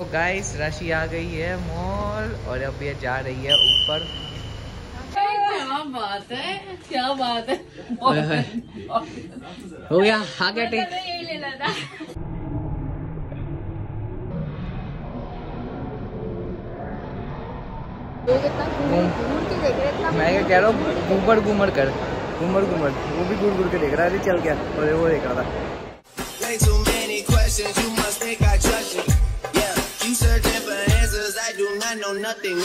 तो गाइस राशि आ गई है मॉल और अब ये जा रही है ऊपर। क्या बात है? क्या बात है? हो गया आ गया टेक यही लेना था। मैं क्या कह रहा हूँ घूमर घूमर कर घूमर घूमर। वो भी घूर घूर के देख रहा है चल गया। और वो देख रहा था। Know nothing.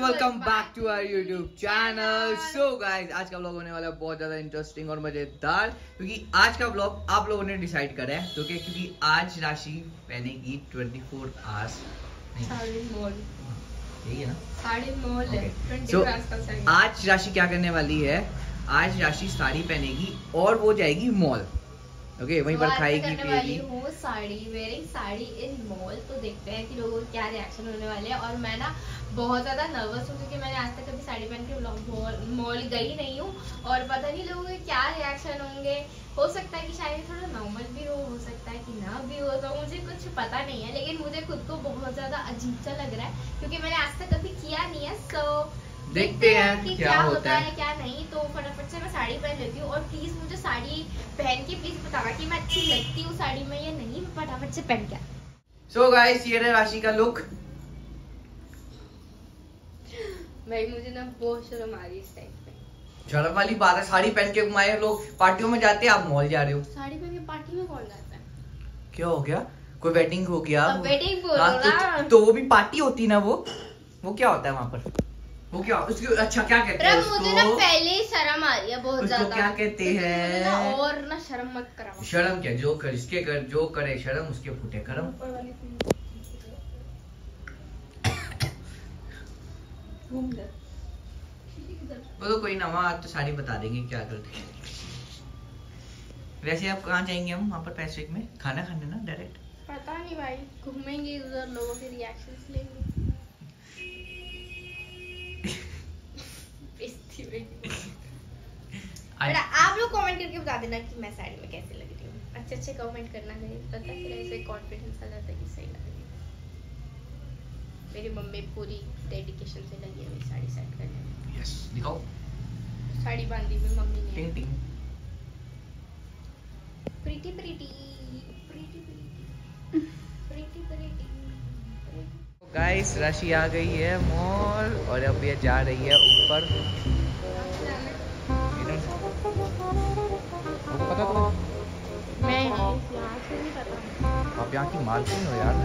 Welcome back to our YouTube channel so guys आज का व्लॉग होने वाला है बहुत ज़्यादा इंटरेस्टिंग और मज़ेदार क्योंकि आज का व्लॉग आप लोगों ने डिसाइड करा है तो क्या क्योंकि आज राशि पहनेगी 24 फोर आवर्स मॉल। यही है ना? साड़ी मॉल है Okay. 20 So, है आज राशि क्या करने वाली है? आज राशि साड़ी पहनेगी और वो जाएगी मॉल ओके वहीं पर खाएगी करने वाली पिएगी हूँ sari wearing sari in mall तो देखते हैं कि लोगों को क्या रिएक्शन होने वाले हैं। और मैं ना बहुत ज़्यादा नर्वस हूँ क्योंकि मैंने आज तक कभी साड़ी पहन के मॉल मॉल गई नहीं हूँ। और पता नहीं लोगों के क्या रिएक्शन होंगे। हो सकता है कि शायद थोड़ा नॉर्मल भी हो हो सकता है कि ना भी हो तो मुझे कुछ पता नहीं है। लेकिन मुझे खुद को बहुत ज़्यादा अजीब सा लग रहा है क्योंकि मैंने आज तक कभी किया नहीं है। सो देखते हैं कि क्या होता है। क्या नहीं तो फटाफट और प्लीज़ मुझे साड़ी पहन के प्लीज़ बताना कि मैं अच्छी लगती हूँ साड़ी में या नहीं मैं फटाफट से पहन के सो गाइस ये रहा राशि का लुक भाई मुझे ना बहुत शर्म आ रही है इस टाइप पे। शर्म वाली बात है साड़ी पहन के घुमाए लोग। पार्टियों में जाते हैं आप मॉल जा रहे हो। साड़ी पहन के पार्टी में कौन जाता है? क्या हो गया? कोई वेडिंग हो गया? अब wedding बोलो हाँ, तो, तो वो भी पार्टी होती ना वो? वो क्या होता है वहाँ पर? वो क्या उसकी अच्छा क्या कहते हैं मुझे ना पहले ही शर्म आ रही है बहुत ज़्यादा क्या कहते हैं? और ना शर्म मत कराओ शर्म क्या? जो कर इसके कर जो करे शर्म उसके फूटे करम। तो कोई ना वहाँ तो सारी बता देंगे क्या करते हैं। वैसे आप कहाँ जाएँगे हम? वहाँ पर पैसिफिक में? खाना खाने ना डायरेक्ट पता नहीं भाई घूमेंगे उधर लोगों के रिएक्शंस लेंगे। बट आप लोग कमेंट करके बता देना कि मैं साड़ी में कैसे लग रही हूँ। अच्छे अच्छे कमेंट करना चाहिए पता फिर ऐसे कॉन्फिडेंस आ जाता है कि सही लग रही है। मेरी मम्मी पूरी डेडिकेशन से लगी है मेरी साड़ी सेट करने में। यस दिखाओ। साड़ी बांधी हुई मम्मी ने। टिंग टिंग pretty pretty pretty pretty pretty pretty guys Rashi आ गई है मॉल और अब ये जा रही है ऊपर। आप यहाँ की मालकिन हो यार।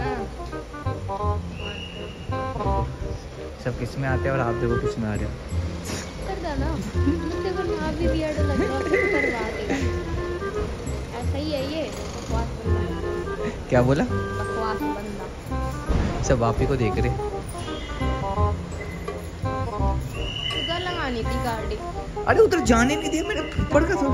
सब किसमें आते हैं और आप देखो किसमें आ रहे हो। है। ही है ये क्या बोला? सब आप ही को देख रहे उधर लगानी थी गाड़ी। अरे उधर जाने नहीं दिया मेरे पड़ का था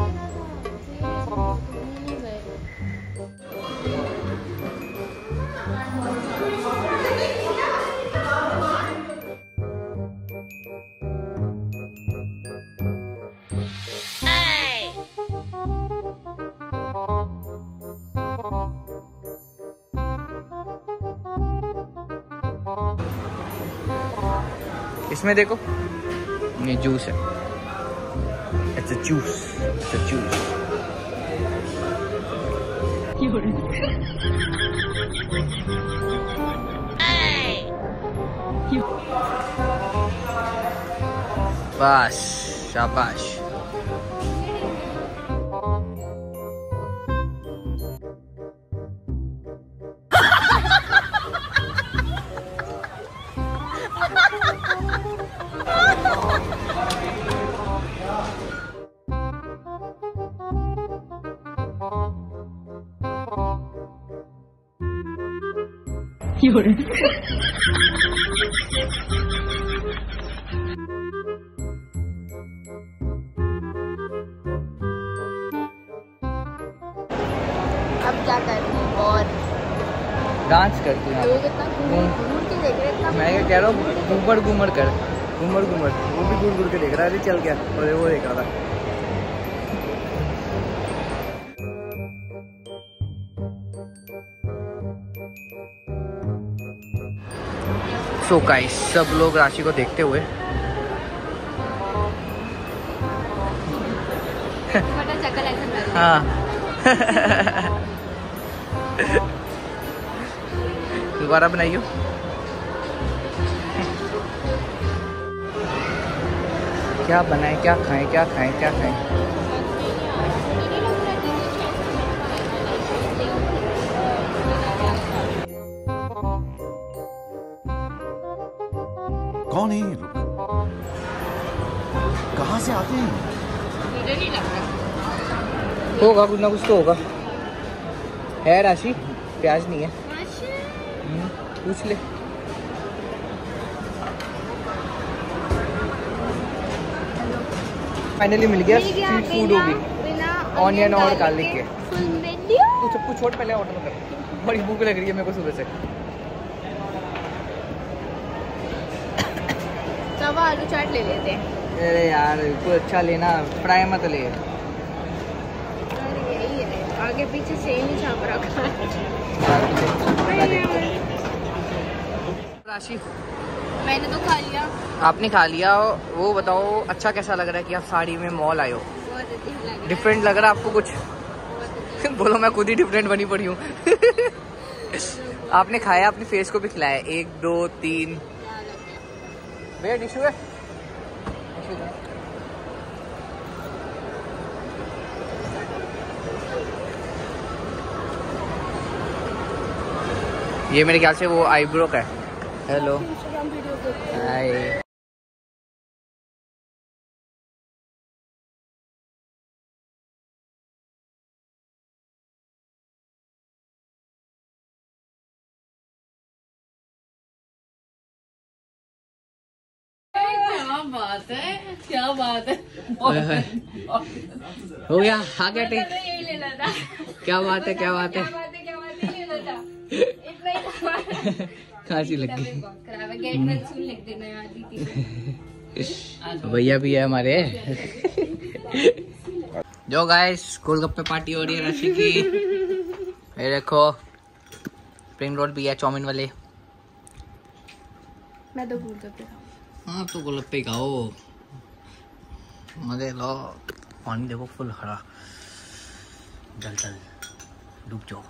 इसमें देखो। ये जूस है। It's a juice it's a juice बस शाबाश अब क्या करती हूँ और डांस करती हूँ। घूम घूम। के देख रहे हैं, मैं क्या कह रहा हूँ घूमर घूमर कर घूमर घूमर वो भी घूर घूर के देख रहा है अरे चल गया। और वो देख रहा था। सो गाइस सब लोग राशि को देखते हुए हाँ। दोबारा बनाइयो। क्या बनाए, क्या खाएँ क्या खाएँ क्या खाएँ? कहाँ से आते हैं? मुझे नहीं लग रहा होगा कुछ ना कुछ तो होगा। है राशि? प्याज नहीं है। हम्म, पूछ ले। फाइनली मिल गया स्ट्रीट फ़ूड होगी Onion और garlic के। तू सबको छोड़ पहले ऑर्डर कर। बड़ी भूख लग रही है मेरे को सुबह से। तब आलू चाट ले लेते हैं। अरे यार कोई अच्छा लेना फ्राई मत ले। और यही आगे पीछे सेम ही छाप रखा राशि। मैंने तो खा लिया। आपने खा लिया वो बताओ अच्छा कैसा लग रहा है कि आप साड़ी में मॉल आए हो? रहा डिफरेंट लग रहा है आपको कुछ? बोलो मैं खुद ही डिफरेंट बनी पड़ी हूँ। आपने खाया अपने फेस को भी खिलाया एक दो तीन। भैया टिशू है। ये मेरे ख्याल से वो आईब्रो का है। हेलो हाय बात है क्या बात है? हो गया आ गया लेना था क्या बात है क्या बात है? क्या बात है क्या बात है लेना था इतना ही था। खांसी लग गई। है दीदी भैया भी है हमारे। जो गाइस गोलगप्पे पार्टी हो रही है राशि की। ये देखो स्प्रिंग रोल भी है चाउमीन वाले। मैं तो भूल था हाँ तो गोलगप्पे ही खाओ मज़े लो पानी देखो फुल खड़ा जल जल डूब जाओ